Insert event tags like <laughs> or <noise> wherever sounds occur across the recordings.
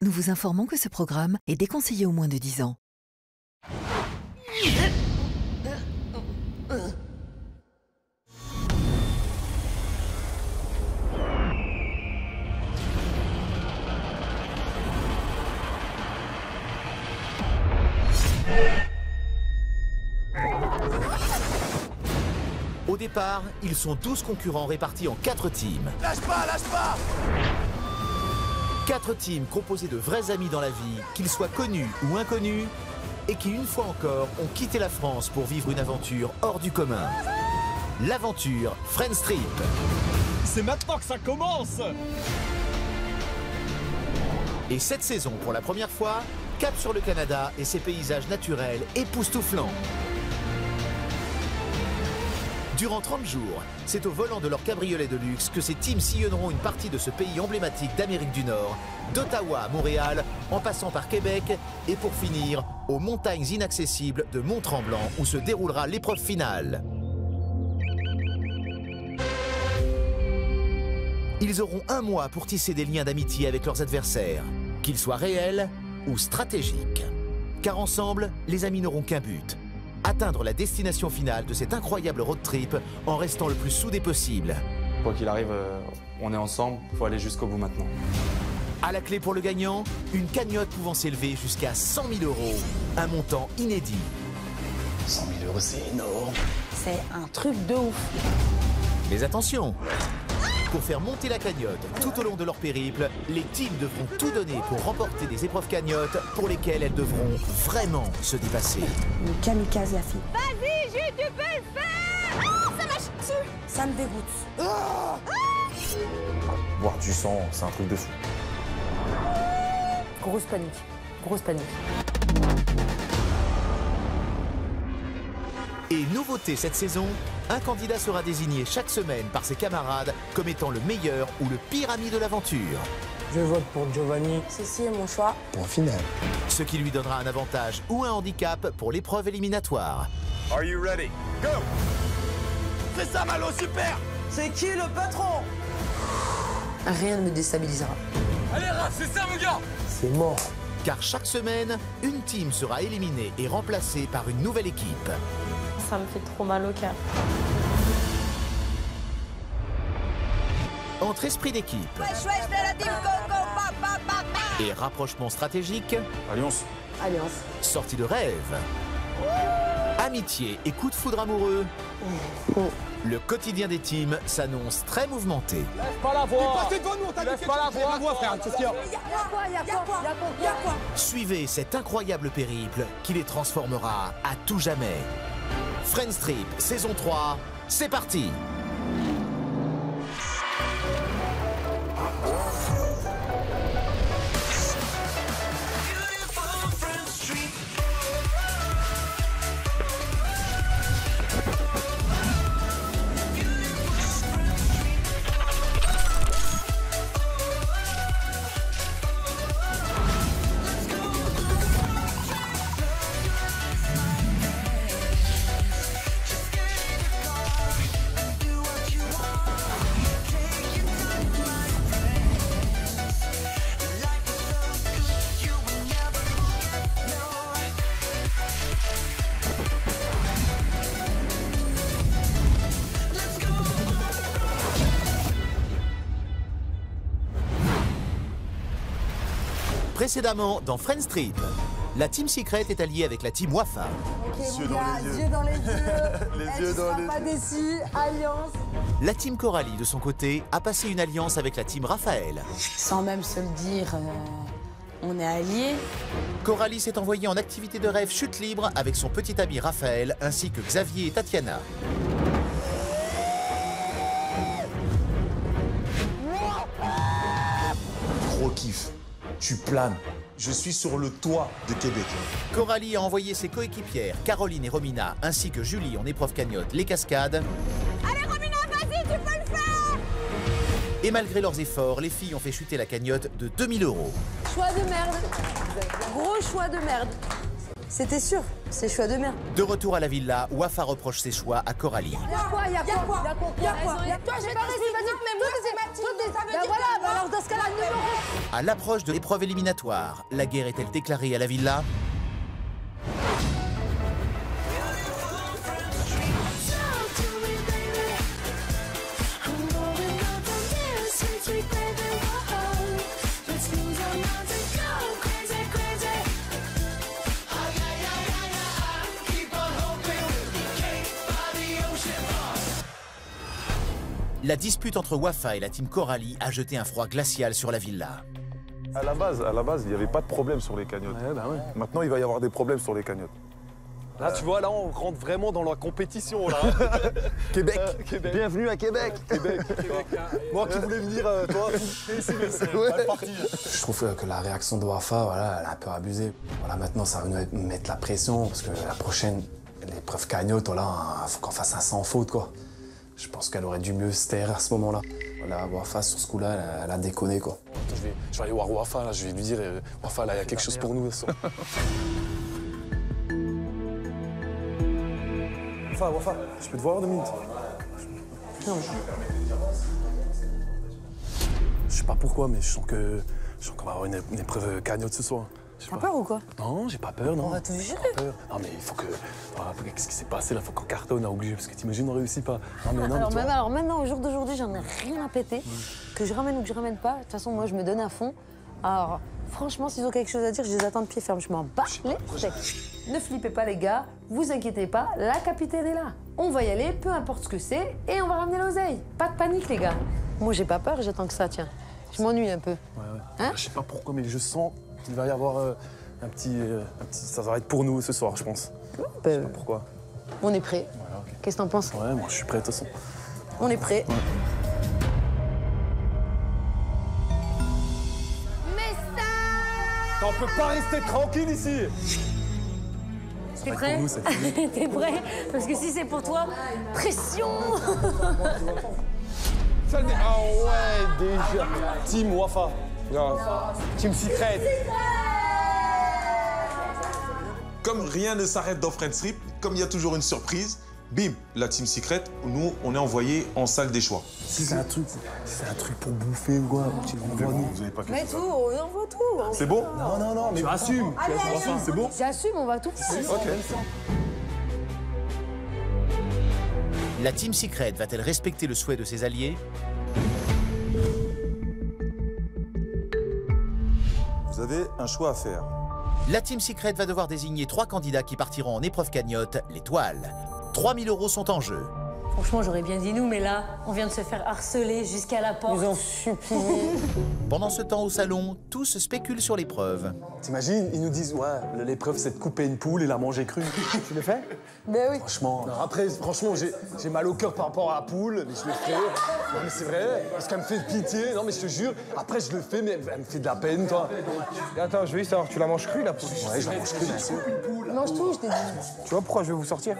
nous vous informons que ce programme est déconseillé aux moins de 10 ans. Au départ, ils sont 12 concurrents répartis en 4 teams. Lâche pas, lâche pas 4 teams composés de vrais amis dans la vie, qu'ils soient connus ou inconnus, et qui, une fois encore, ont quitté la France pour vivre une aventure hors du commun. L'aventure Friends Trip. C'est maintenant que ça commence Et cette saison, pour la première fois, cap sur le Canada et ses paysages naturels époustouflants. Durant 30 jours, c'est au volant de leur cabriolet de luxe que ces teams sillonneront une partie de ce pays emblématique d'Amérique du Nord, d'Ottawa à Montréal, en passant par Québec, et pour finir, aux montagnes inaccessibles de Mont-Tremblant où se déroulera l'épreuve finale. Ils auront un mois pour tisser des liens d'amitié avec leurs adversaires, qu'ils soient réels ou stratégiques. Car ensemble, les amis n'auront qu'un but, atteindre la destination finale de cet incroyable road trip en restant le plus soudé possible. Quoi qu'il arrive, euh, on est ensemble, faut aller jusqu'au bout maintenant. À la clé pour le gagnant, une cagnotte pouvant s'élever jusqu'à 100 000 euros, un montant inédit. 100 000 euros, c'est énorme. C'est un truc de ouf. Mais attention Pour faire monter la cagnotte tout au long de leur périple, les teams devront tout donner pour remporter des épreuves cagnottes pour lesquelles elles devront vraiment se dépasser. Une kamikaze, la fille. Vas-y, Jus, tu peux le faire Oh, ça marche dessus Ça me dégoûte. Boire du sang, c'est un truc de fou. Grosse panique. Grosse panique. Et nouveauté cette saison, un candidat sera désigné chaque semaine par ses camarades comme étant le meilleur ou le pire ami de l'aventure. Je vote pour Giovanni. Ceci est mon choix. Point final. Ce qui lui donnera un avantage ou un handicap pour l'épreuve éliminatoire. Are you ready? Go C'est ça, Malo, super C'est qui le patron? Rien ne me déstabilisera. Allez, Raph, c'est ça, mon gars C'est mort. Car chaque semaine, une team sera éliminée et remplacée par une nouvelle équipe. Ça me fait trop mal au cœur. Entre esprit d'équipe. Wesh, wesh, de la team Coco, pa, pa, pa, pa. et rapprochement stratégique, Alliance. Alliance. sortie de rêve, amitié et coup de foudre amoureux, le quotidien des teams s'annonce très mouvementé. Pas la voix. Passez devant nous, on t'a dit Lève quelque pas la voix, frère, qu'est-ce qu'il y a Suivez cet incroyable périple qui les transformera à tout jamais. Friends Trip, saison 3, c'est parti Précédemment dans Friends Trip, la Team Secret est alliée avec la Team Wafa. Ok, Yeux mon dans les yeux. yeux dans les yeux. <laughs> Les yeux dans les pas yeux. déçu. Alliance. La Team Coralie, de son côté, a passé une alliance avec la Team Raphaël. Sans même se le dire, euh, on est alliés. Coralie s'est envoyée en activité de rêve chute libre avec son petit ami Raphaël ainsi que Xavier et Tatiana. Gros kiff. Tu planes. Je suis sur le toit de Québec. Coralie a envoyé ses coéquipières Caroline et Romina ainsi que Julie en épreuve cagnotte les cascades. Allez, Romina, vas-y, tu peux le faire Et malgré leurs efforts, les filles ont fait chuter la cagnotte de 2000 euros. Choix de merde. Gros choix de merde. C'était sûr, c'est choix de merde. De retour à la villa, Wafa reproche ses choix à Coralie. Y'a quoi Y'a quoi Y'a quoi Y'a quoi Toi, j'ai pas réussi, mais moi, c'est ma team. Bah voilà, bah alors dans ce cas-là. À l'approche de l'épreuve éliminatoire, la guerre est-elle déclarée à la villa La dispute entre Wafa et la team Coralie a jeté un froid glacial sur la villa. À la base, à la base, il n'y avait pas de problème sur les cagnottes. bah Maintenant, il va y avoir des problèmes sur les cagnottes. Là, tu vois, là, on rentre vraiment dans la compétition, là. <laughs> Québec. Québec. Bienvenue à Québec. Québec. <laughs> Moi qui voulais venir, euh, toi, ici, mais c'est mal parti. Je trouve que la réaction de Wafa, voilà, elle a un peu abusé. Voilà, maintenant, ça va nous mettre la pression parce que la prochaine, l'épreuve cagnotte, voilà, il faut qu'on fasse un sans faute, quoi. Je pense qu'elle aurait dû mieux se taire à ce moment-là. Voilà, Wafa, sur ce coup-là, elle, elle a déconné, quoi. Attends, je, vais, je vais aller voir Wafa, là, je vais lui dire, euh, Wafa, là, il y a quelque chose pour nous. <laughs> Wafa, Wafa, je peux te voir deux minutes? Je sais pas pourquoi, mais je sens que je sens qu'on va avoir une, une épreuve cagnotte ce soir. Je T'as pas. peur ou quoi? Non, j'ai pas peur, non. On va tout gérer. J'ai pas peur. Non, mais il faut que. Voilà, Qu'est-ce qui s'est passé là Faut qu'on cartonne à obligé, parce que t'imagines, on réussit pas. Non, mais non, alors, mais toi- même, alors maintenant, au jour d'aujourd'hui, j'en ai rien à péter. Que je ramène ou que je ramène pas, de toute façon, moi, je me donne à fond. Alors, franchement, s'ils ont quelque chose à dire, je les attends de pied ferme. Je m'en bats les steaks. Ne flippez pas, les gars. Vous inquiétez pas, la capitaine est là. On va y aller, peu importe ce que c'est, et on va ramener l'oseille. Pas de panique, les gars. Moi, j'ai pas peur, j'attends que ça, tiens. Je m'ennuie un peu. Ouais, ouais. Hein? Je sais pas pourquoi, mais je sens qu'il va y avoir euh, un, petit, euh, un petit. Ça va être pour nous ce soir, je pense. Je sais pas pourquoi. On est prêt. Qu'est-ce que t'en penses? Ouais, moi je suis prêt de toute façon. On est prêt. On peut pas rester tranquille ici <laughs> T'es prêt. T'es prêt? Parce que si c'est pour toi, pression <laughs> Ah ouais, déjà Team Wafa. Non. Team Secret. Comme rien ne s'arrête dans Friends Trip, comme il y a toujours une surprise, bim, la team secret, nous, on est envoyé en salle des choix. Si c'est un truc, c'est un truc pour bouffer ou quoi. Vous avez pas Mais tout, on envoie tout C'est bon Non, non, non, mais. Allez, c'est bon J'assume, on va tout faire. La team Secret va-t-elle respecter le souhait de ses alliés? Un choix à faire. La team Secret va devoir désigner trois candidats qui partiront en épreuve cagnotte, l'étoile. 3000 euros sont en jeu. Franchement, j'aurais bien dit nous, mais là, on vient de se faire harceler jusqu'à la porte. Ils ont supplié. <laughs> Pendant ce temps au salon, tous spéculent sur l'épreuve. T'imagines, ils nous disent, ouais, l'épreuve c'est de couper une poule et la manger crue. <laughs> Tu le fais Ben oui. Franchement, Non, après, franchement, j'ai mal au cœur par rapport à la poule, mais je le fais. Non, mais c'est vrai, parce qu'elle me fait pitié. Non, mais je te jure, après, je le fais, mais elle me fait de la peine, toi. Attends, je veux juste savoir, tu la manges crue, la poule? Ouais, je la mange crue, bien sûr. Mange tout, je t'ai dit. Tu vois pourquoi je vais vous sortir?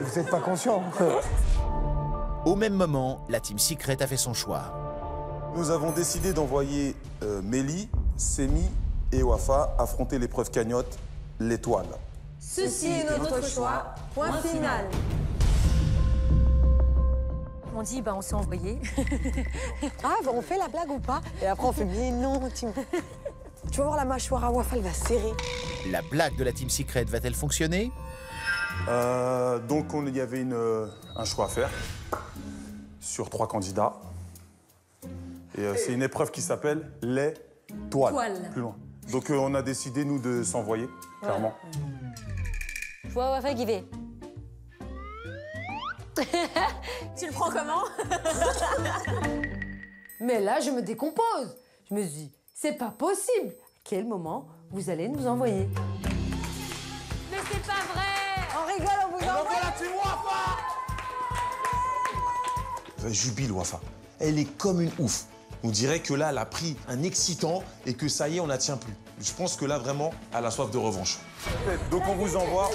Vous n'êtes pas conscient. Au même moment, la team Secret a fait son choix. Nous avons décidé d'envoyer euh, Mélie, Semi et Wafa affronter l'épreuve cagnotte, l'étoile. Ceci est notre choix. Point final. On dit, bah, on s'est envoyé. <laughs> Ah, bah, on fait la blague ou pas Et après, on fait mais non, Tim. Tu vas voir la mâchoire à Wafa, elle va serrer. La blague de la team Secret va-t-elle fonctionner? Euh, donc on- il y avait une, euh, un choix à faire sur trois candidats. Et euh, c'est une épreuve qui s'appelle les toiles. Toiles. Plus loin. Donc euh, on a décidé nous de s'envoyer, clairement. Je vois qui fait. Tu le prends comment? <laughs> Mais là, je me décompose. Je me dis, c'est pas possible. À quel moment vous allez nous envoyer? Mais c'est pas vrai jubile Wafa. Elle est comme une ouf. On dirait que là, elle a pris un excitant et que ça y est, on la tient plus. Je pense que là, vraiment, elle a soif de revanche. Donc on vous envoie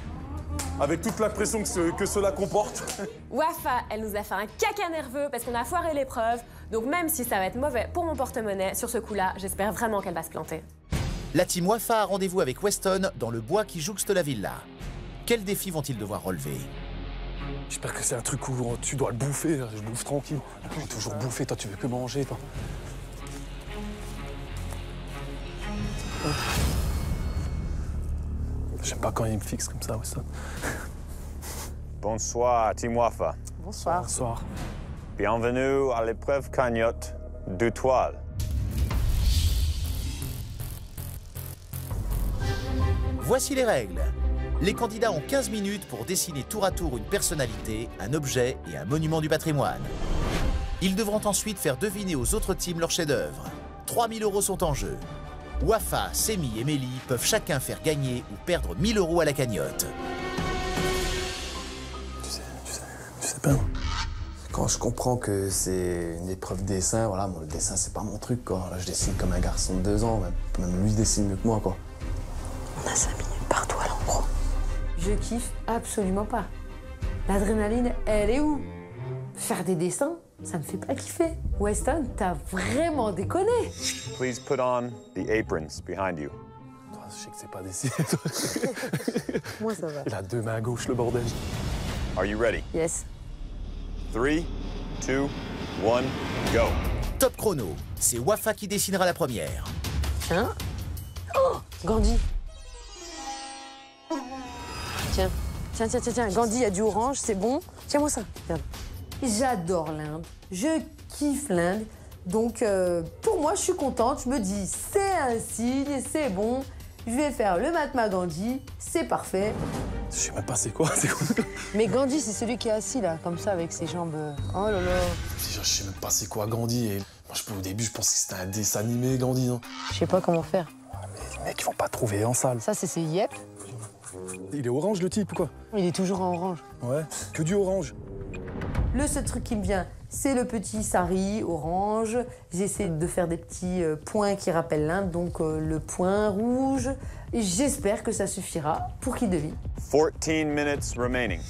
<laughs> avec toute la pression que, ce- que cela comporte. Wafa, elle nous a fait un caca nerveux parce qu'on a foiré l'épreuve. Donc même si ça va être mauvais pour mon porte-monnaie, sur ce coup-là, j'espère vraiment qu'elle va se planter. La team Wafa a rendez-vous avec Weston dans le bois qui jouxte la villa. Quels défis vont-ils devoir relever? J'espère que c'est un truc où tu dois le bouffer, là. je bouffe tranquille. Je vais toujours bouffer, toi tu veux que manger, toi. J'aime pas quand il me fixe comme ça, Weston. Bonsoir, Team Wafa. Bonsoir. Bonsoir. Bienvenue à l'épreuve cagnotte deux toiles. Voici les règles. Les candidats ont 15 minutes pour dessiner tour à tour une personnalité, un objet et un monument du patrimoine. Ils devront ensuite faire deviner aux autres teams leur chef-d'œuvre. 3000 euros sont en jeu. Wafa, Semi et Mélie peuvent chacun faire gagner ou perdre 1000 euros à la cagnotte. Tu sais, tu sais, tu sais pas. Quand je comprends que c'est une épreuve dessin, voilà, bon, le dessin c'est pas mon truc quoi. Je dessine comme un garçon de 2 ans, même, même lui dessine mieux que moi quoi. On a 5 je kiffe absolument pas. L'adrénaline, elle est où? Faire des dessins, ça me fait pas kiffer. Weston, t'as vraiment déconné. Please put on the aprons behind you. Toi, je sais que c'est pas. <laughs> Moi, ça va. Il a deux mains à gauche, le bordel. Are you ready? Yes. Three, two, one, go. Top chrono, c'est Wafa qui dessinera la première. Tiens. Oh Gandhi. Tiens. Tiens, tiens, tiens, tiens. Gandhi, il y a du orange, c'est bon. Tiens-moi ça. J'adore l'Inde. Je kiffe l'Inde. Donc, euh, pour moi, je suis contente. Je me dis, c'est un signe, c'est bon. Je vais faire le Mahatma Gandhi, c'est parfait. Je sais même pas c'est quoi, <laughs> c'est quoi. Mais Gandhi, c'est celui qui est assis là, comme ça, avec ses jambes. euh, Oh là là. Je sais même pas c'est quoi Gandhi. Et... Moi, je, au début, je pensais que c'était un dessin animé, Gandhi, non? Je sais pas comment faire. Les mecs, ils vont pas trouver en salle. Ça, c'est ses yep. Il est orange, le type, ou quoi Il est toujours en orange. Ouais, que du orange. Le seul truc qui me vient, c'est le petit sari orange. J'essaie de faire des petits euh, points qui rappellent l'Inde, donc euh, le point rouge. Et J'espère que ça suffira pour qu'il devine. 14 minutes remaining.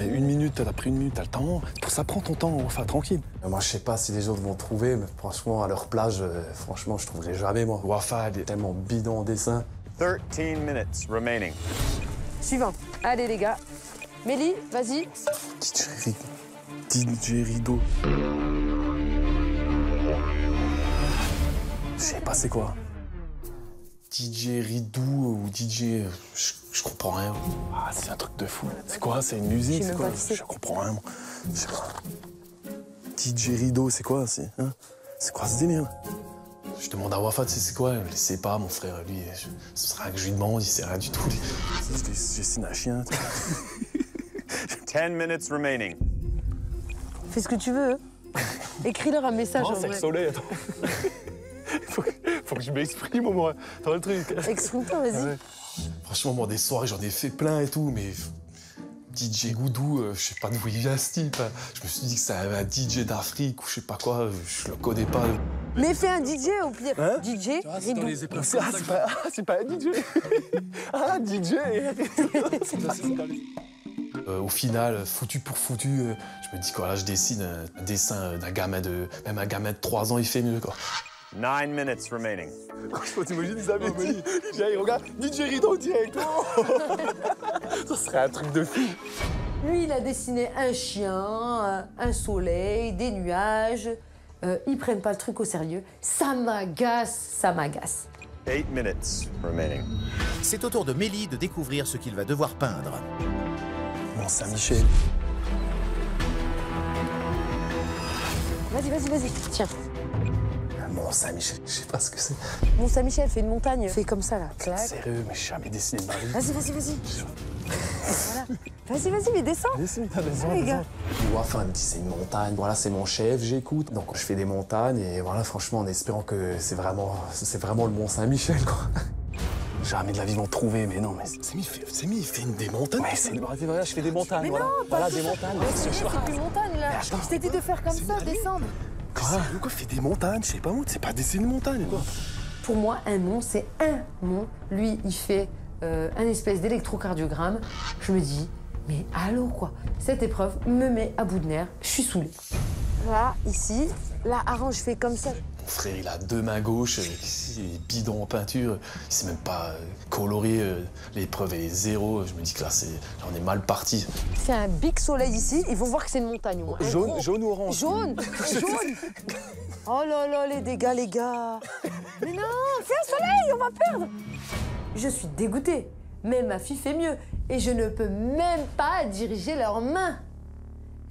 Une minute, t'as pris une minute, t'as le temps. Pour ça, prends ton temps, enfin, tranquille. Moi, je sais pas si les autres vont trouver, mais franchement, à leur plage, euh, franchement, je trouverai jamais, moi. Wafa, elle est tellement bidon en dessin. 13 minutes remaining. Suivant. Allez, les gars. Mélie, vas-y. DJ, DJ Rideau. Je sais pas c'est quoi. DJ Ridou ou DJ. Je, je comprends rien. Ah, c'est un truc de fou. C'est quoi? C'est une musique? C'est quoi? Je comprends rien, moi. Je sais pas. DJ Rideau, c'est quoi? C'est hein? C'est quoi ce délire? Je demande à Wafa, tu sais c'est quoi Il sait pas, mon frère, lui. je- ce sera rien que je lui demande, il sait rien du tout. dessine un chien. tu sais. 10 minutes remaining. Fais ce que tu veux. Écris-leur un message Non, en c'est soleil, attends. <laughs> faut, que, faut que je m'exprime au moins dans le truc. Exprime-toi, vas-y. Ouais. Franchement, moi, des soirées, j'en ai fait plein et tout, mais DJ Goudou, euh, je sais pas d'où il vient ce type. hein. Je me suis dit que c'est un DJ d'Afrique ou je sais pas quoi, euh, je le connais pas. Mais fais un DJ au pire. Hein DJ Ridou. Ah, c'est pas, ah, c'est pas un DJ <laughs> Ah, DJ <laughs> Euh, Au final, foutu pour foutu, euh, je me dis quoi, là, je dessine un, un dessin d'un gamin de... Même un gamin de 3 ans, il fait mieux, quoi. 9 minutes remaining. <laughs> Quand t'imagines, ils avaient dit, il regarde, DJ Rideau direct oh <laughs> Ça serait un truc de fou Lui, il a dessiné un chien, un- un soleil, des nuages. Euh, ils prennent pas le truc au sérieux. Ça m'agace, ça m'agace. 8 minutes remaining. C'est au tour de Mélie de découvrir ce qu'il va devoir peindre. Mont Saint-Michel. Vas-y, vas-y, vas-y. Tiens. Mont Saint-Michel, je sais pas ce que c'est. Mont Saint-Michel, fais une montagne. Fais comme ça, là. Clac. Sérieux, mais j'ai jamais dessiné de ma vie. Vas-y, vas-y, vas-y. Voilà. Vas-y, vas-y, mais descends. Dessine, t'as raison, Ah, les gars. Dit c'est une montagne, voilà c'est mon chef, j'écoute. Donc je fais des montagnes et voilà franchement en espérant que c'est vraiment, c'est vraiment le Mont Saint-Michel quoi. Jamais de la vie vont trouver, mais non, mais Samy, fait, Samy, il fait une des montagnes. Mais c'est c'est vrai, je fais des montagnes, Mais voilà. non, pas voilà, des montagnes. Mais c'est c'est plus montagne, là. Je t'ai dit de faire comme ça, descendre. Quoi Sérieux, quoi, fais des montagnes, je sais pas moi, c'est pas dessiner une montagne, quoi. Pour moi, un mont, c'est un mont. Lui, il fait euh, un espèce d'électrocardiogramme. Je me dis, mais allô, quoi. Cette épreuve me met à bout de nerfs. Je suis saoulée. Là, ici, là, arrange, je fais comme ça. Frère, il a deux mains gauches, euh, il est bidon en peinture, il sait même pas euh, colorer. euh, L'épreuve est zéro. Je me dis que là, c'est, là, on est mal parti. C'est un big soleil ici, ils vont voir que c'est une montagne. Un Jaune- gros- jaune ou orange? Jaune <laughs> Jaune Oh là là, les dégâts, les gars Mais non, fais un soleil, on va perdre Je suis dégoûtée. Mais ma fille fait mieux. Et je ne peux même pas diriger leurs mains.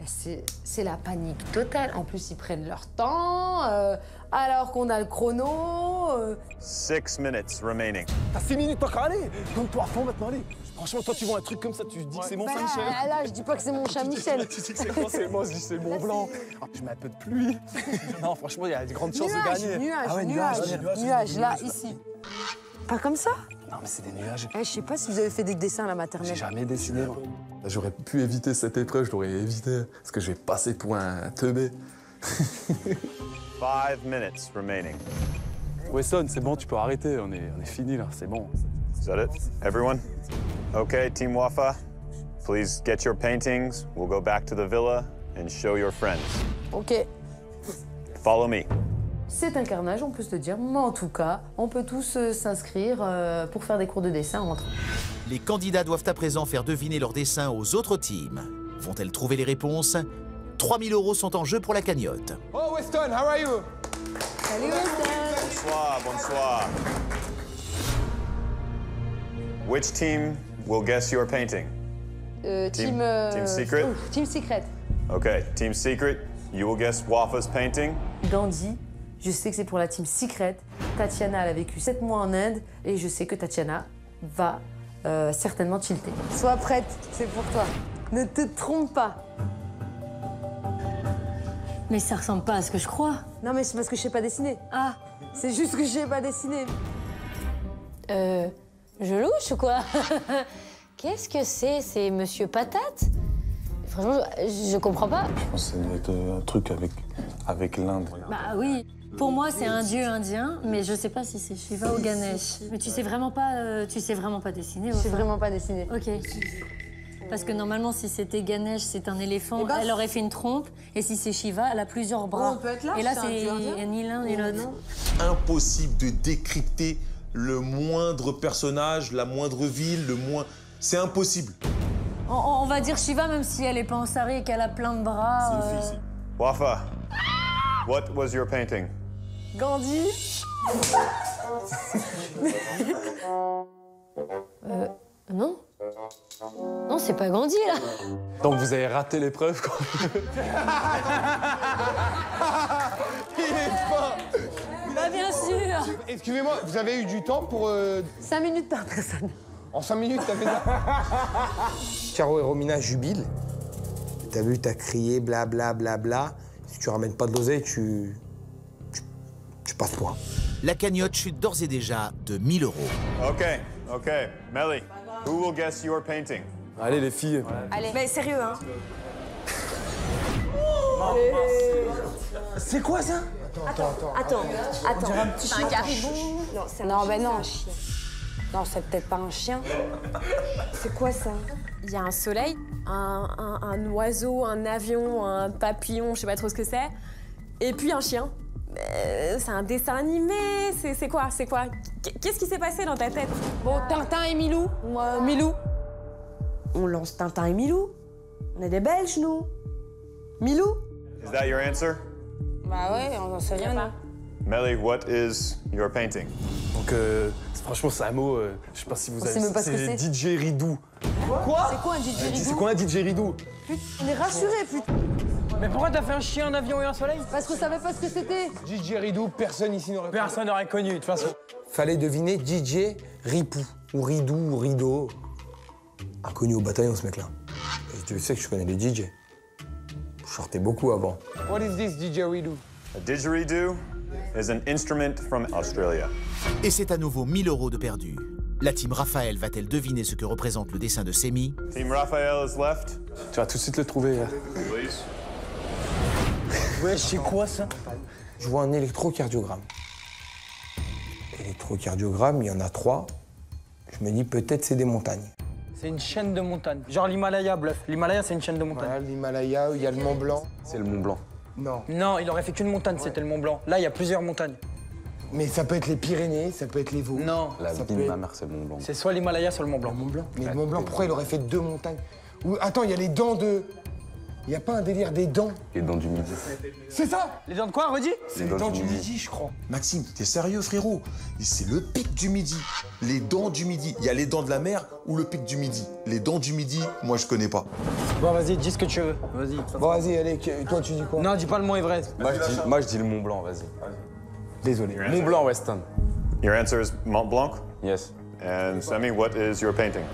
Et C'est la panique totale. En plus, ils prennent leur temps, euh, alors qu'on a le chrono. euh. Six minutes remaining. T'as 6 minutes, qu'à aller. Donne-toi à fond maintenant, allez. Franchement, toi, tu vois un truc comme ça, tu dis que c'est mon Bah, Saint-Michel. là, je dis pas que c'est mon chat Michel. Tu dis que c'est quoi C'est moi, je dis c'est le Mont Blanc. Ah, je mets un peu de pluie. <laughs> non, franchement, il y a de grandes chances de gagner. nuage, ah ouais, nuage, nuage, nuage, là, ici. Pas comme ça? Non, mais c'est des nuages. Eh, Je sais pas si vous avez fait des dessins à la maternelle. J'ai jamais dessiné. moi. J'aurais pu éviter cette épreuve, je l'aurais évité. Parce que je vais passer pour un teubé. <laughs> Five minutes remaining. Weston, c'est bon, tu peux arrêter. On est, on est fini là, c'est bon. Is that it? Everyone? Okay, Team Wafa, please get your paintings. We'll go back to the villa and show your friends. Ok, Follow me. C'est un carnage, on peut se le dire, mais en tout cas, on peut tous euh, s'inscrire euh, pour faire des cours de dessin en rentrant. Les candidats doivent à présent faire deviner leurs dessins aux autres teams. Vont-elles trouver les réponses? 3000 euros sont en jeu pour la cagnotte. Oh, Weston, how are you? Salut Bonsoir, bonsoir. Which team will guess your painting? Euh, Team- team, euh, Team Secret? ouf, Team Secret. Okay, Team Secret, you will guess Wafa's painting. Gandhi, je sais que c'est pour la Team Secret. Tatiana, elle a vécu 7 mois en Inde et je sais que Tatiana va euh, certainement tilter. Sois prête, c'est pour toi. Ne te trompe pas. Mais ça ressemble pas à ce que je crois. Non, mais c'est parce que je sais pas dessiner. Ah, C'est juste que je sais pas dessiner. euh, je louche ou quoi? <laughs> Qu'est-ce que c'est C'est Monsieur Patate? Franchement, je, je comprends pas. Je pense que ça doit être un truc avec, avec l'Inde. Bah oui. Pour moi, c'est un dieu indien, mais je sais pas si c'est Shiva ou Ganesh. Mais tu sais vraiment pas, euh, tu sais vraiment pas dessiner. Je sais vraiment pas dessiner. Ok. Parce que normalement, si c'était Ganesh, c'est un éléphant, Eh ben, elle aurait fait une trompe. Et si c'est Shiva, elle a plusieurs bras. on peut être large, Et là, c'est un c'est dieu indien. ni l'un ni l'autre. Impossible de décrypter le moindre personnage, la moindre ville, le moins. C'est impossible. On, on va dire Shiva, même si elle est pas en sari et qu'elle a plein de bras. euh, Wafa, what was your painting? Gandhi. euh, non Non, c'est pas Gandhi, là. Donc vous avez raté l'épreuve, quoi. Il est fort Bah, bien sûr Excusez-moi, vous avez eu du temps pour. euh, 5 minutes par personne. En 5 minutes, t'as fait ça <laughs> Caro et Romina jubilent. T'as vu, t'as crié, bla bla bla bla. Si tu ramènes pas de l'oseille, tu. Tu passes point. La cagnotte chute d'ores et déjà de 1000 euros. Okay, okay. Melly, who will guess your painting? Allez, les filles. Allez. Mais sérieux, hein C'est quoi ça? Attends, attends, attends. C'est un caribou. Non, c'est un Non, chien, ben non. un chien. Non, c'est peut-être pas un chien. C'est quoi ça? Il y a un soleil, un, un- un oiseau, un avion, un papillon, je sais pas trop ce que c'est. Et puis un chien. Euh, c'est un dessin animé, c'est c'est quoi C'est quoi? Qu'est-ce qui s'est passé dans ta tête? Bon, Tintin et Milou. Moi, Milou. On lance Tintin et Milou. On est des Belges, nous. Milou? Is that your answer? Bah ouais, on en sait rien, là. Melly, what is your painting? Donc, euh, franchement, c'est un mot, euh, je sais pas si vous On avez. ce c'est c'est. DJ Ridou. Quoi? C'est quoi un DJ C'est Ridou quoi un DJ Ridou On est rassurés, putain. Mais pourquoi t'as fait un chien, un avion et un soleil Parce qu'on savait pas ce que c'était. DJ Ridou, personne ici n'aurait Personne n'aurait connu, de toute façon. Fallait deviner DJ Ripou, ou Ridou, ou Rideau. Inconnu au bataillon, ce mec-là. Et tu sais que je connais les DJ. Je sortais beaucoup avant. What is this DJ Ridou? A didgeridoo is an instrument from Australia. Et c'est à nouveau 1000 euros de perdu. La team Raphaël va-t-elle deviner ce que représente le dessin de Semi? Team Raphael is left. Tu vas tout de suite le trouver. hein. Ouais, c'est quoi ça Je vois un électrocardiogramme. Électrocardiogramme, il y en a trois. Je me dis peut-être c'est des montagnes. C'est une chaîne de montagnes. Genre l'Himalaya, bluff. L'Himalaya, c'est une chaîne de montagnes. Voilà, l'Himalaya, il y a le Mont Blanc. C'est le Mont Blanc. Non. Non, il aurait fait qu'une montagne, c'était le Mont Blanc. Là, il y a plusieurs montagnes. Mais ça peut être les Pyrénées, ça peut être les Vosges. Non. La Ça vie de ma mère, c'est le Mont Blanc. C'est soit l'Himalaya, soit le Mont Blanc. Mont Blanc. Mais le Mont Blanc, pourquoi il aurait fait deux montagnes Ou attends, il y a les dents de. Il y a pas un délire des dents Les dents du midi. C'est ça Les dents de quoi, redis C'est les dents du midi, je crois. Maxime, t'es sérieux, frérot C'est le pic du midi. Les dents du midi. Il y a les dents de la mer ou le pic du midi. Les dents du midi, moi, je connais pas. Bon, vas-y, dis ce que tu veux. Vas-y. Bon, vas-y, allez, toi, tu dis quoi Non, dis pas le mot Everest. Moi, je dis, moi, je dis le Mont Blanc, vas-y. Désolé. Mont Blanc, Weston. Your answer is Mont Blanc? Yes. And Sammy, what is your painting?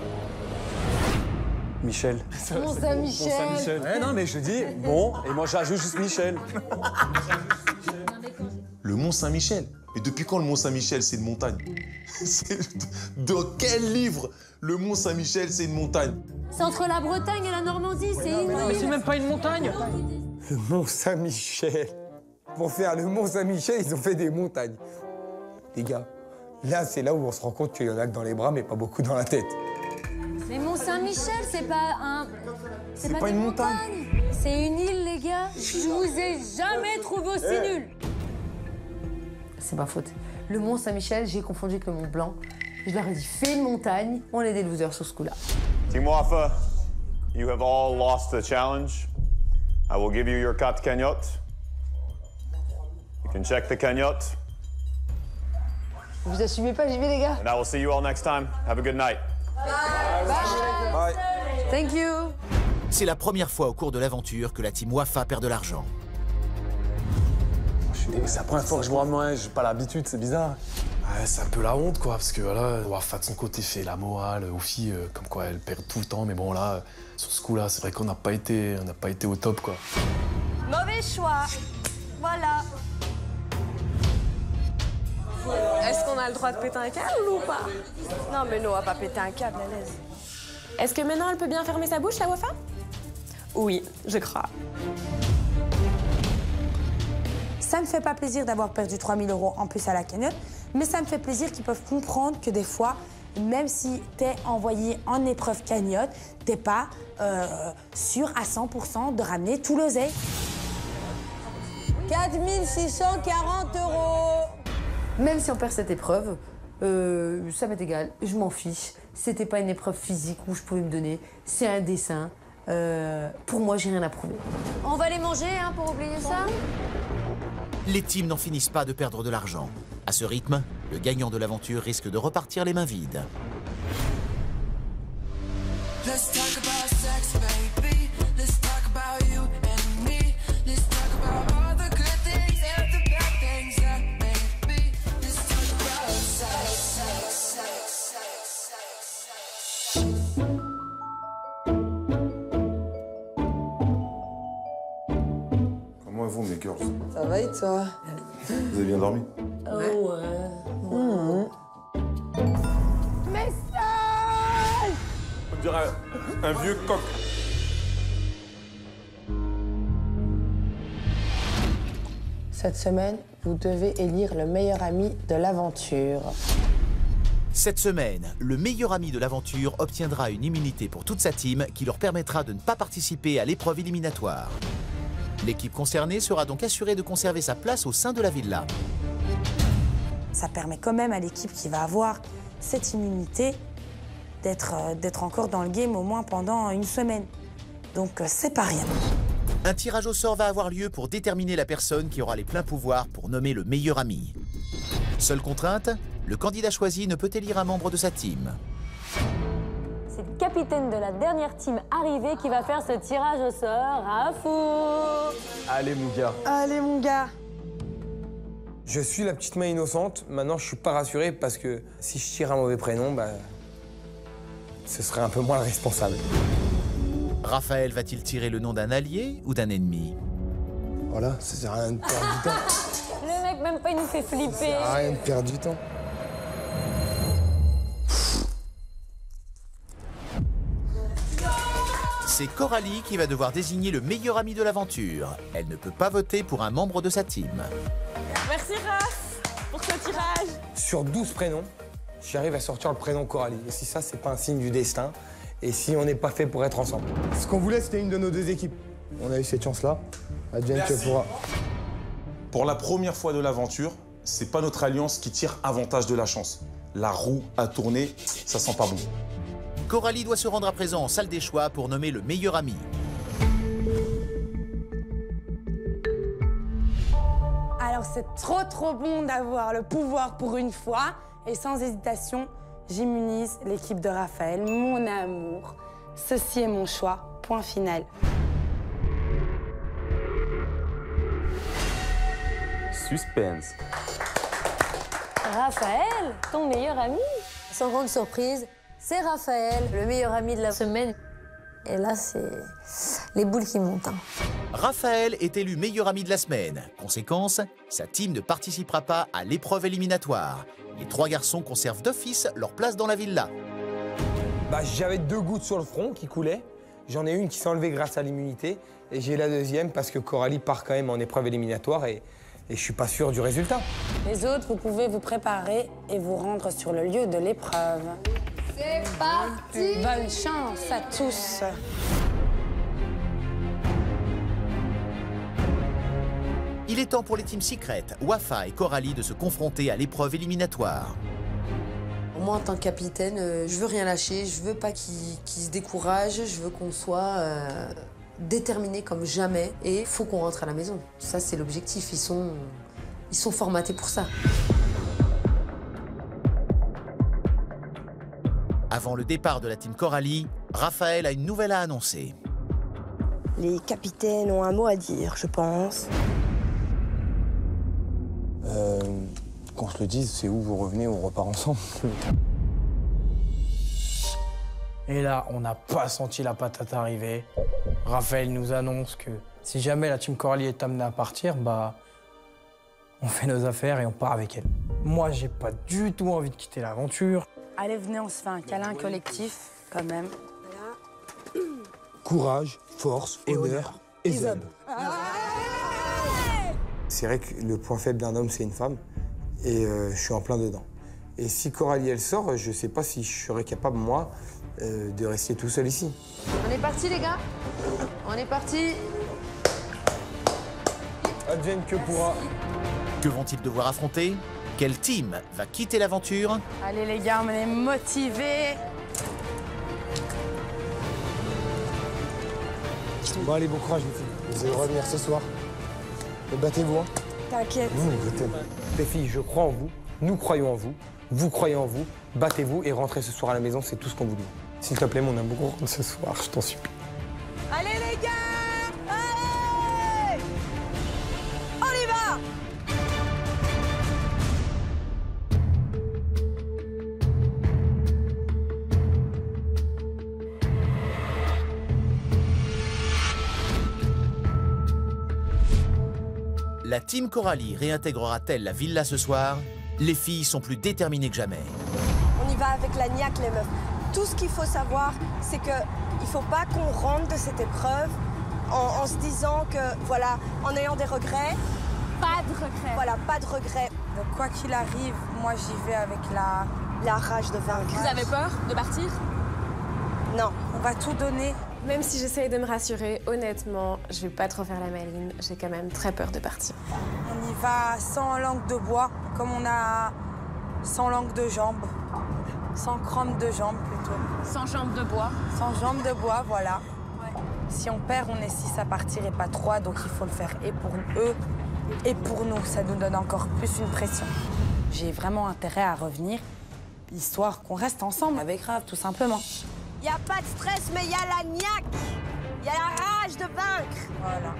Michel. Mont Saint-Michel. Ouais, non, mais je dis, bon, et moi, j'ajoute juste Michel. <laughs> Le Mont Saint-Michel. Mais depuis quand le Mont Saint-Michel, c'est une montagne? <laughs> C'est- Dans quel livre le Mont Saint-Michel, c'est une montagne? C'est entre la Bretagne et la Normandie, c'est une Mais c'est même pas une montagne. Le Mont Saint-Michel. Pour faire le Mont Saint-Michel, ils ont fait des montagnes. Les gars, là, c'est là où on se rend compte qu'il y en a que dans les bras, mais pas beaucoup dans la tête. Saint-Michel, c'est pas un. C'est pas, une montagne. C'est une île, les gars. Je vous ai jamais trouvé aussi Eh. nul. C'est ma faute. Le Mont Saint-Michel, j'ai confondu avec le Mont Blanc. Je leur ai dit, fais une montagne. On est des losers sur ce coup-là. Team Wafa, you have all lost the challenge. I will give you your carte cagnotte. You can check the cagnotte, Vous assumez pas, j'y vais, les gars and I will see you all next time. Have a good night. Thank you. C'est la première fois au cours de l'aventure que la team Wafa perd de l'argent. C'est la première fois que je vois moi, j'ai pas l'habitude, c'est bizarre. Ouais, c'est un peu la honte, quoi, parce que voilà, Wafa de son côté fait la morale aux filles, euh, comme quoi elles perdent tout le temps, mais bon là, euh, sur ce coup-là, c'est vrai qu'on n'a pas été, on n'a pas été au top, quoi. Mauvais choix. Voilà. Est-ce qu'on a le droit de péter un câble ou pas? Non, mais non, on va pas péter un câble à l'aise. Est-ce que maintenant elle peut bien fermer sa bouche, la Wafa? Oui, je crois. Ça me fait pas plaisir d'avoir perdu 3000 euros en plus à la cagnotte, mais ça me fait plaisir qu'ils peuvent comprendre que des fois, même si t'es envoyé en épreuve cagnotte, t'es pas euh, sûr à 100% de ramener tout l'oseille. 4640 euros Même si on perd cette épreuve, euh, ça m'est égal, je m'en fiche. C'était pas une épreuve physique où je pouvais me donner, c'est un dessin. Euh, pour moi, j'ai rien à prouver. On va les manger, hein, pour oublier ça Les teams n'en finissent pas de perdre de l'argent. À ce rythme, le gagnant de l'aventure risque de repartir les mains vides. Let's talk about sex, baby. Comment vous, mes girls Ça va et toi? Vous avez bien dormi? Oh ouais. On dirait un vieux coq. Cette semaine, vous devez élire le meilleur ami de l'aventure. Cette semaine, le meilleur ami de l'aventure obtiendra une immunité pour toute sa team qui leur permettra de ne pas participer à l'épreuve éliminatoire. L'équipe concernée sera donc assurée de conserver sa place au sein de la villa. Ça permet quand même à l'équipe qui va avoir cette immunité d'être euh, encore dans le game au moins pendant une semaine. Donc euh, c'est pas rien. Un tirage au sort va avoir lieu pour déterminer la personne qui aura les pleins pouvoirs pour nommer le meilleur ami. Seule contrainte, le candidat choisi ne peut élire un membre de sa team. C'est le capitaine de la dernière team arrivée qui va faire ce tirage au sort à fou. Allez, mon gars. Allez mon gars Je suis la petite main innocente. Maintenant, je suis pas rassuré parce que si je tire un mauvais prénom, bah, ce serait un peu moins le responsable. Raphaël va-t-il tirer le nom d'un allié ou d'un ennemi? Voilà, ça sert à rien de perdre du temps. Le mec, même pas, il nous fait flipper. Ça sert à rien de perdre du temps. C'est Coralie qui va devoir désigner le meilleur ami de l'aventure. Elle ne peut pas voter pour un membre de sa team. Merci Raph pour ce tirage. Sur 12 prénoms, j'arrive à sortir le prénom Coralie. Et si ça, c'est pas un signe du destin, et si on n'est pas fait pour être ensemble. Ce qu'on voulait, c'était une de nos deux équipes. On a eu cette chance-là. Advienne que pourra. Pour la première fois de l'aventure, c'est pas notre alliance qui tire avantage de la chance. La roue a tourné, ça sent pas bon. Coralie doit se rendre à présent en salle des choix pour nommer le meilleur ami. Alors c'est trop trop bon d'avoir le pouvoir pour une fois. Et sans hésitation, j'immunise l'équipe de Raphaël, mon amour. Ceci est mon choix. Point final. Suspense. Raphaël, ton meilleur ami? Sans grande surprise, c'est Raphaël, le meilleur ami de la semaine. Et là, c'est les boules qui montent. hein. Raphaël est élu meilleur ami de la semaine. Conséquence, sa team ne participera pas à l'épreuve éliminatoire. Les trois garçons conservent d'office leur place dans la villa. Bah, j'avais deux gouttes sur le front qui coulaient. J'en ai une qui s'est enlevée grâce à l'immunité. Et j'ai la deuxième parce que Coralie part quand même en épreuve éliminatoire et, et je suis pas sûr du résultat. Les autres, vous pouvez vous préparer et vous rendre sur le lieu de l'épreuve. C'est parti Bonne chance à tous. Il est temps pour les teams Secret, Wafa et Coralie de se confronter à l'épreuve éliminatoire. Moi, en tant que capitaine, euh, je veux rien lâcher, je veux pas qu'il qu'il se décourage, je veux qu'on soit euh, déterminé comme jamais et il faut qu'on rentre à la maison. Ça, c'est l'objectif. Ils sont, ils sont formatés pour ça. Avant le départ de la team Coralie, Raphaël a une nouvelle à annoncer. Les capitaines ont un mot à dire, je pense. Euh, qu'on se le dise, c'est où vous revenez, on repart ensemble. Et là, on n'a pas senti la patate arriver. Raphaël nous annonce que si jamais la team Coralie est amenée à partir, bah, on fait nos affaires et on part avec elle. Moi, j'ai pas du tout envie de quitter l'aventure. Allez, venez, on se fait un câlin collectif, quand même. Courage, force, honneur et zèbre. C'est vrai que le point faible d'un homme, c'est une femme. Et euh, je suis en plein dedans. Et si Coralie, elle sort, je sais pas si je serais capable, moi, euh, de rester tout seul ici. On est parti, les gars On est parti Advienne que pourra. Que vont-ils devoir affronter? Quel team va quitter l'aventure Allez, les gars, on est motivés. Bon, allez, bon courage, les filles. Vous allez revenir ce soir. Et battez-vous, hein. T'inquiète. Mmh. Les filles, je crois en vous. Nous croyons en vous. Vous croyez en vous. Battez-vous et rentrez ce soir à la maison, c'est tout ce qu'on vous dit. S'il te plaît, mon amour, rentre ce soir, je t'en supplie. Allez les gars team Coralie réintégrera-t-elle la villa ce soir? Les filles sont plus déterminées que jamais. On y va avec la niaque les meufs. Tout ce qu'il faut savoir, c'est que il faut pas qu'on rentre de cette épreuve en, en se disant que, voilà, en ayant des regrets. Pas de regrets. Voilà, pas de regrets. Donc, quoi qu'il arrive, moi, j'y vais avec la... La rage de vaincre. Vous avez peur de partir? Non. On va tout donner. Même si j'essaye de me rassurer, honnêtement, je vais pas trop faire la maline. J'ai quand même très peur de partir. On y va sans langue de bois, comme on a sans langue de jambe. Sans crampe de jambe, plutôt. Sans jambes de bois. Sans jambe de bois, voilà. Si on perd, on est six à partir et pas trois, donc il faut le faire et pour eux et pour nous. Ça nous donne encore plus une pression. J'ai vraiment intérêt à revenir, histoire qu'on reste ensemble avec Grave, tout simplement. Il a pas de stress, mais il y a la niaque. Il y a la rage de vaincre. Voilà.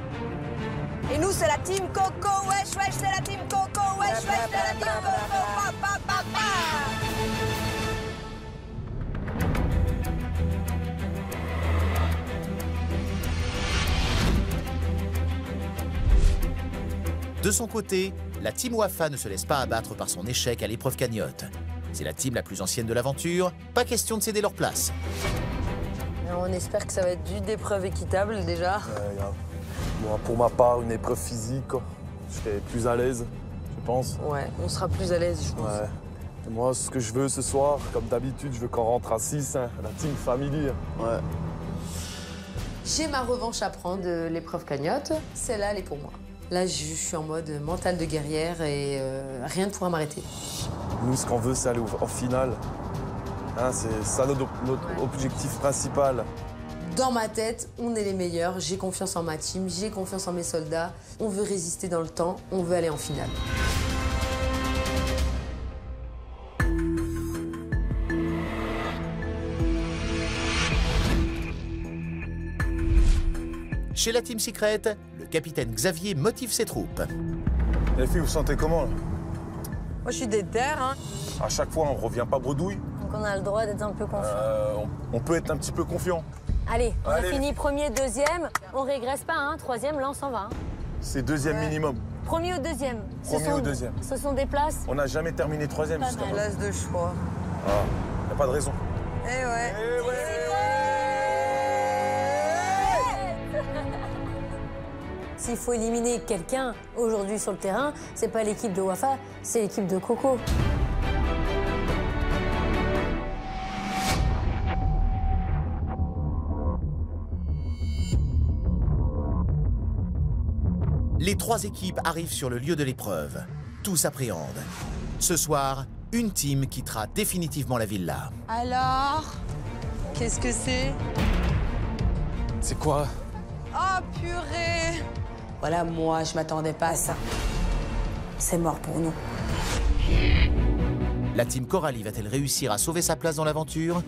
Et nous, c'est la team Coco. Wesh, wesh, c'est la team Coco. Wesh, wesh, c'est la team Coco. Pa, pa, pa, pa. De son côté, la team Wafa ne se laisse pas abattre par son échec à l'épreuve cagnotte. C'est la team la plus ancienne de l'aventure, pas question de céder leur place. On espère que ça va être d'une épreuve équitable déjà. Moi, pour ma part, une épreuve physique, quoi. je serais plus à l'aise, je pense. Ouais, on sera plus à l'aise, je pense. Ouais. Et moi, ce que je veux ce soir, comme d'habitude, je veux qu'on rentre à 6, hein, la team family. Ouais. J'ai ma revanche à prendre de l'épreuve cagnotte. Celle-là, elle est pour moi. Là, je suis en mode mental de guerrière et euh, rien ne pourra m'arrêter. Nous, ce qu'on veut, c'est aller en finale. Hein, c'est ça notre, notre objectif principal. Dans ma tête, on est les meilleurs. J'ai confiance en ma team, j'ai confiance en mes soldats. On veut résister dans le temps, on veut aller en finale. Chez la Team Secret, le capitaine Xavier motive ses troupes. Les filles, vous sentez comment là? Moi, je suis déter, hein. À chaque fois, on revient pas bredouille. Donc on a le droit d'être un peu confiant. Euh, on, on peut être un petit peu confiant. Allez, on Allez. a fini premier, deuxième. On régresse pas, hein. Troisième, là, on s'en va. hein. C'est deuxième minimum. Premier ou deuxième Ce Premier sont- ou deuxième. Ce sont des places. On n'a jamais terminé troisième Pas jusqu'à. Place de choix. Ah, y a pas de raison. Eh ouais. S'il faut éliminer quelqu'un aujourd'hui sur le terrain, c'est pas l'équipe de Wafa, c'est l'équipe de Coco. Les trois équipes arrivent sur le lieu de l'épreuve. Tous appréhendent. Ce soir, une team quittera définitivement la villa. Alors Qu'est-ce que c'est? C'est quoi? Oh purée Voilà, moi, je m'attendais pas à ça. C'est mort pour nous. La team Coralie va-t-elle réussir à sauver sa place dans l'aventure?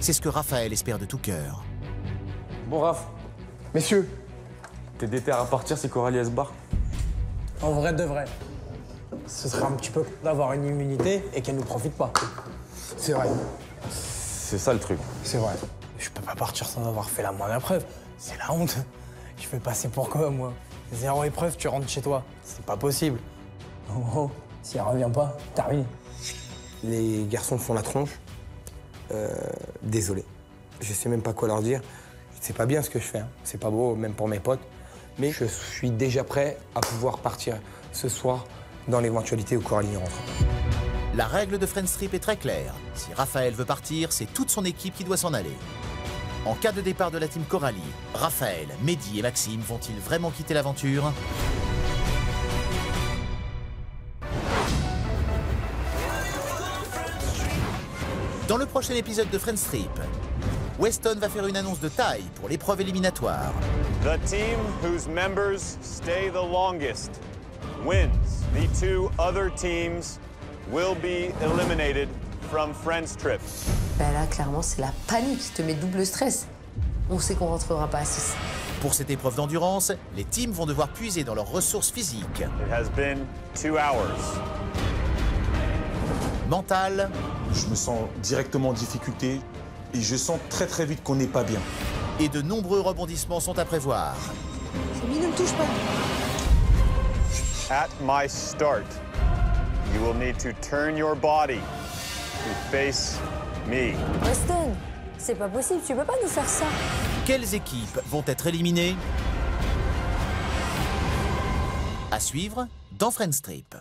C'est ce que Raphaël espère de tout cœur. Bon, Raph. Messieurs. T'es déter à partir si Coralie elle se barre? En vrai de vrai. Ce serait un petit peu d'avoir une immunité et qu'elle nous profite pas. C'est vrai. C'est ça le truc. C'est vrai. Je peux pas partir sans avoir fait la moindre épreuve. C'est la honte. Je fais passer pour quoi, moi? Zéro épreuve, tu rentres chez toi. C'est pas possible. En gros, si elle revient pas, terminé. Les garçons font la tronche. Euh, désolé. Je sais même pas quoi leur dire. C'est pas bien ce que je fais. hein. C'est pas beau, même pour mes potes. Mais je suis déjà prêt à pouvoir partir ce soir dans l'éventualité où Coralie rentre. La règle de Friends Trip est très claire. Si Raphaël veut partir, c'est toute son équipe qui doit s'en aller. En cas de départ de la team Coralie, Raphaël, Mehdi et Maxime vont-ils vraiment quitter l'aventure? Dans le prochain épisode de Friends Trip, Weston va faire une annonce de taille pour l'épreuve éliminatoire. The team whose members stay the longest wins. The two other teams will be eliminated from Friends. Ben là, clairement, c'est la panique qui te met double stress. On sait qu'on rentrera pas à 6. Pour cette épreuve d'endurance, les teams vont devoir puiser dans leurs ressources physiques, It has been two hours. mentales Je me sens directement en difficulté et je sens très très vite qu'on n'est pas bien. et de nombreux rebondissements sont à prévoir. Samy, ne me touche pas. At my start, you will need to turn your body to face me. Weston, c'est pas possible, tu peux pas nous faire ça. Quelles équipes vont être éliminées? À suivre dans Friends Trip.